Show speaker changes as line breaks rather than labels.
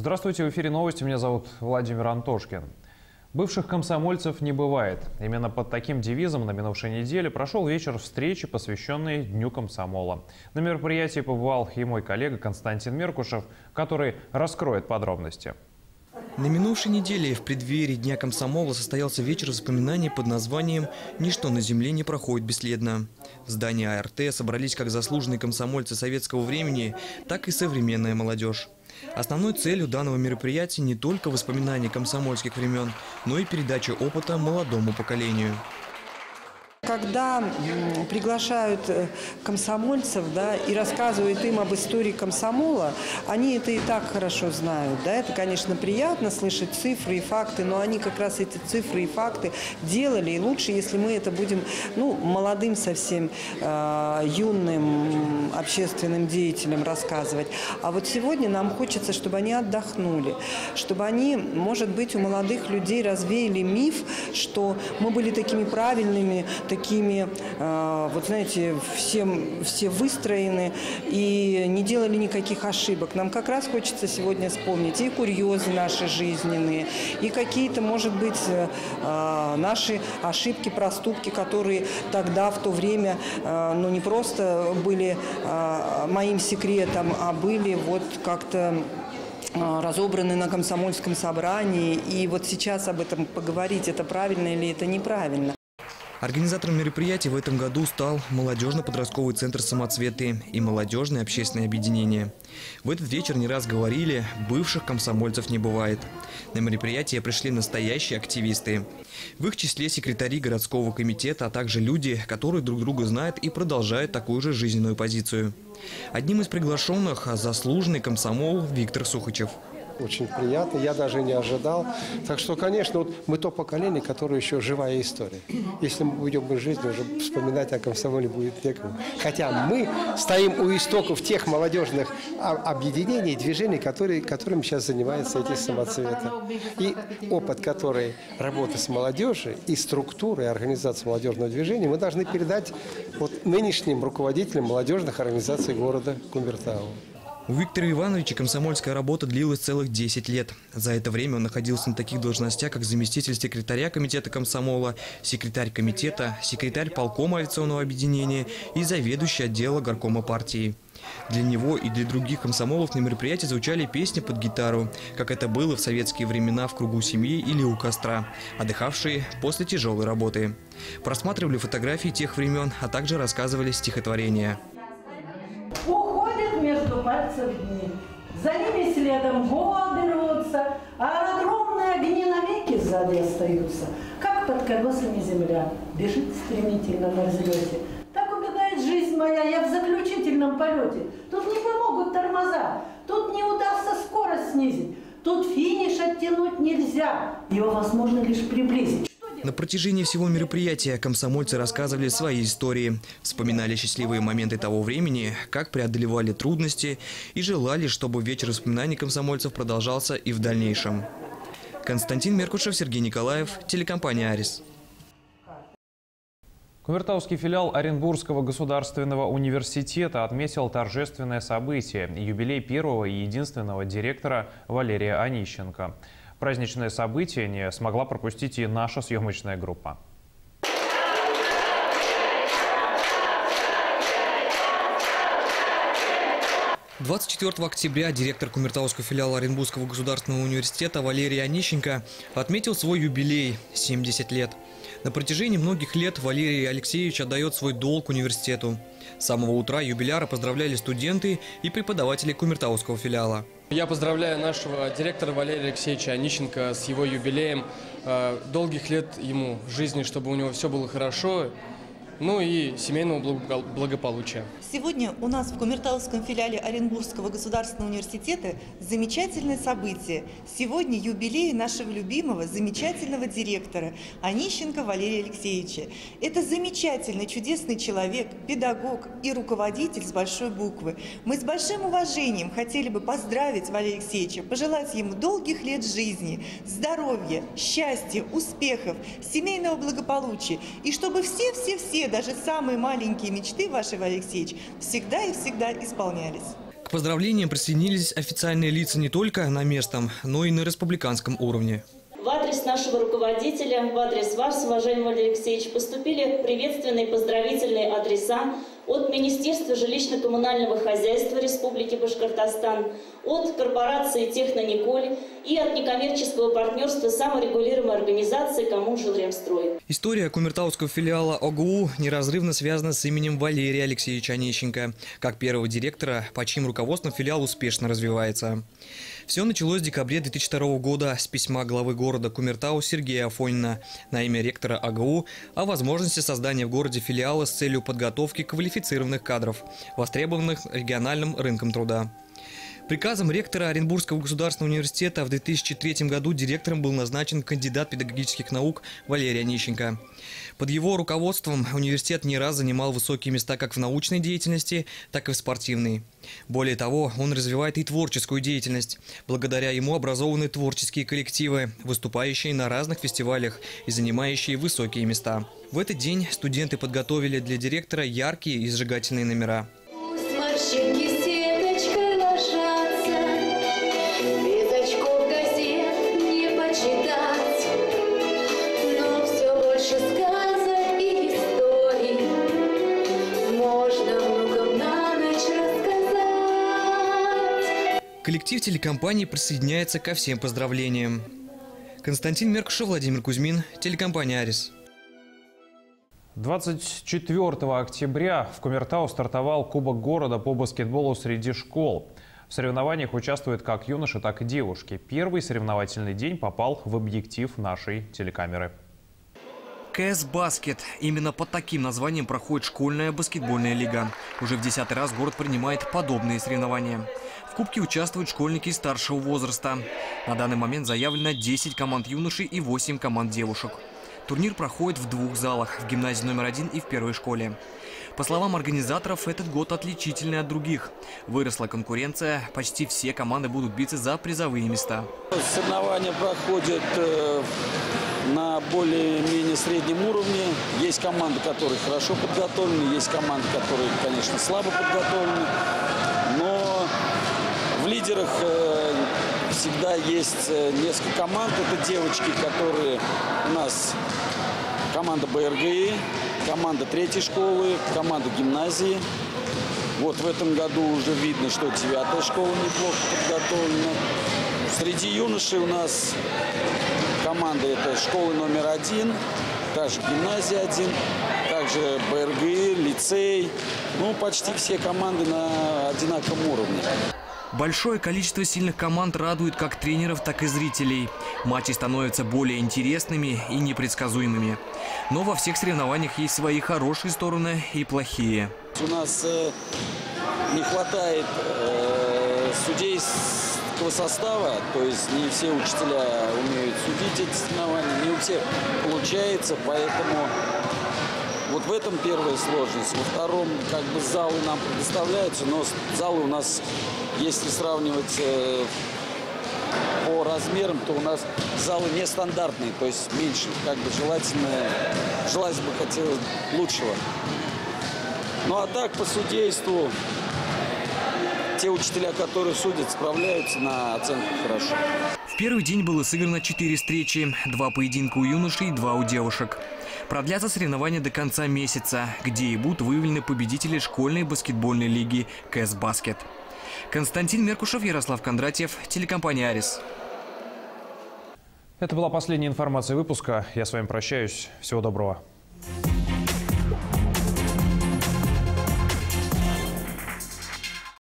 Здравствуйте, в эфире новости. Меня зовут Владимир Антошкин. Бывших комсомольцев не бывает. Именно под таким девизом на минувшей неделе прошел вечер встречи, посвященный Дню комсомола. На мероприятии побывал и мой коллега Константин Меркушев, который раскроет подробности.
На минувшей неделе в преддверии Дня комсомола состоялся вечер воспоминаний под названием «Ничто на земле не проходит бесследно». В здании АРТ собрались как заслуженные комсомольцы советского времени, так и современная молодежь. Основной целью данного мероприятия не только воспоминания комсомольских времен, но и передача опыта молодому поколению.
Когда приглашают э, комсомольцев да, и рассказывают им об истории комсомола, они это и так хорошо знают. Да? Это, конечно, приятно слышать цифры и факты, но они как раз эти цифры и факты делали. И лучше, если мы это будем ну, молодым совсем, э, юным общественным деятелям рассказывать. А вот сегодня нам хочется, чтобы они отдохнули, чтобы они, может быть, у молодых людей развеяли миф, что мы были такими правильными, такими, э, вот знаете, всем, все выстроены и не делали никаких ошибок. Нам как раз хочется сегодня вспомнить и курьезы наши жизненные, и какие-то, может быть, э, наши ошибки, проступки, которые тогда, в то время, э, ну не просто были моим секретом, а были вот как-то разобраны на комсомольском собрании. И вот сейчас об этом поговорить, это правильно или это неправильно.
Организатором мероприятия в этом году стал молодежно-подростковый центр «Самоцветы» и молодежное общественное объединение. В этот вечер не раз говорили, бывших комсомольцев не бывает. На мероприятие пришли настоящие активисты. В их числе секретари городского комитета, а также люди, которые друг друга знают и продолжают такую же жизненную позицию. Одним из приглашенных – заслуженный комсомол Виктор Сухачев –
очень приятно, я даже не ожидал. Так что, конечно, вот мы то поколение, которое еще живая история. Если мы уйдем из жизни, уже вспоминать о комсомоле будет некому. Хотя мы стоим у истоков тех молодежных объединений, движений, которые, которыми сейчас занимаются эти самоцветы. И опыт, который работы с молодежью и структуры организации молодежного движения, мы должны передать вот нынешним руководителям молодежных организаций города Кумертау.
У Виктора Ивановича комсомольская работа длилась целых 10 лет. За это время он находился на таких должностях, как заместитель секретаря комитета комсомола, секретарь комитета, секретарь полкома авиационного объединения и заведующий отдела горкома партии. Для него и для других комсомолов на мероприятии звучали песни под гитару, как это было в советские времена в кругу семьи или у костра, отдыхавшие после тяжелой работы. Просматривали фотографии тех времен, а также рассказывали стихотворения
пальцев дни. За ними следом годы рвутся, а аэродромные огни навеки сзади остаются. Как под колесами земля бежит стремительно на взлете. Так убегает жизнь моя, я в заключительном полете. Тут не помогут тормоза, тут не удастся скорость снизить. Тут финиш оттянуть нельзя, его возможно лишь приблизить.
На протяжении всего мероприятия комсомольцы рассказывали свои истории, вспоминали счастливые моменты того времени, как преодолевали трудности и желали, чтобы вечер воспоминаний комсомольцев продолжался и в дальнейшем. Константин Меркушев, Сергей Николаев, телекомпания «Арис».
Кумертауский филиал Оренбургского государственного университета отметил торжественное событие – юбилей первого и единственного директора Валерия Онищенко – Праздничное событие не смогла пропустить и наша съемочная группа.
Двадцать 24 октября директор Кумертауского филиала Оренбургского государственного университета Валерий Онищенко отметил свой юбилей – 70 лет. На протяжении многих лет Валерий Алексеевич отдает свой долг университету. С самого утра юбиляра поздравляли студенты и преподаватели Кумертауского филиала.
Я поздравляю нашего директора Валерия Алексеевича Онищенко с его юбилеем. Э, долгих лет ему жизни, чтобы у него все было хорошо ну и семейного благополучия.
Сегодня у нас в Кумертауском филиале Оренбургского государственного университета замечательное событие. Сегодня юбилей нашего любимого, замечательного директора Онищенко Валерия Алексеевича. Это замечательный, чудесный человек, педагог и руководитель с большой буквы. Мы с большим уважением хотели бы поздравить Валерия Алексеевича, пожелать ему долгих лет жизни, здоровья, счастья, успехов, семейного благополучия. И чтобы все-все-все даже самые маленькие мечты вашего, Алексеевич, всегда и всегда исполнялись.
К поздравлениям присоединились официальные лица не только на местном, но и на республиканском уровне.
В адрес нашего руководителя, в адрес вас, уважаемый Валерий Алексеевич, поступили приветственные поздравительные адреса от Министерства жилищно-коммунального хозяйства Республики Башкортостан, от корпорации «Технониколь» и от некоммерческого партнерства саморегулируемой организации «Коммунжилремстрой».
История Кумертауского филиала ОГУ неразрывно связана с именем Валерия Алексеевича Онищенко, как первого директора, по чьим руководством филиал успешно развивается. Все началось в декабре 2002 года с письма главы города Кумертау Сергея Афонина на имя ректора АГУ о возможности создания в городе филиала с целью подготовки квалифицированных кадров, востребованных региональным рынком труда. Приказом ректора Оренбургского государственного университета в 2003 году директором был назначен кандидат педагогических наук Валерий Онищенко. Под его руководством университет не раз занимал высокие места как в научной деятельности, так и в спортивной. Более того, он развивает и творческую деятельность. Благодаря ему образованы творческие коллективы, выступающие на разных фестивалях и занимающие высокие места. В этот день студенты подготовили для директора яркие и сжигательные номера. Коллектив телекомпании присоединяется ко всем поздравлениям. Константин Меркушев, Владимир Кузьмин, телекомпания «Арис».
24 октября в Кумертау стартовал Кубок города по баскетболу среди школ. В соревнованиях участвуют как юноши, так и девушки. Первый соревновательный день попал в объектив нашей телекамеры.
КС «Баскет». Именно под таким названием проходит школьная баскетбольная лига. Уже в десятый раз город принимает подобные соревнования. В Кубке участвуют школьники старшего возраста. На данный момент заявлено 10 команд юношей и 8 команд девушек. Турнир проходит в двух залах – в гимназии номер один и в первой школе. По словам организаторов, этот год отличительный от других. Выросла конкуренция, почти все команды будут биться за призовые места.
Соревнования проходят э, на более-менее среднем уровне. Есть команды, которые хорошо подготовлены, есть команды, которые, конечно, слабо подготовлены. Но в лидерах э, всегда есть э, несколько команд. Это девочки, которые у нас команда БРГИ, команда третьей школы, команда гимназии. Вот в этом году уже видно, что девятая школа неплохо подготовлена. Среди юношей у нас команда это школа номер один, также гимназия один, также БРГ, лицей. Ну, почти все команды на одинаковом уровне.
Большое количество сильных команд радует как тренеров, так и зрителей. Матчи становятся более интересными и непредсказуемыми. Но во всех соревнованиях есть свои хорошие стороны и плохие.
У нас э, не хватает э, судейского состава, то есть не все учителя умеют судить эти соревнования, не у всех получается, поэтому вот в этом первая сложность. Во втором, как бы залы нам предоставляются, но залы у нас, если сравнивать э, по размерам, то у нас залы нестандартные, то есть меньше, как бы желательно, желательно бы хотелось лучшего. Ну а так по судейству те учителя, которые судят, справляются на оценку хорошо.
В первый день было сыграно четыре встречи. Два поединка у юношей, два у девушек. Продлятся соревнования до конца месяца, где и будут выявлены победители школьной баскетбольной лиги КС «Баскет». Константин Меркушев, Ярослав Кондратьев, телекомпания «Арис».
Это была последняя информация выпуска. Я с вами прощаюсь. Всего доброго.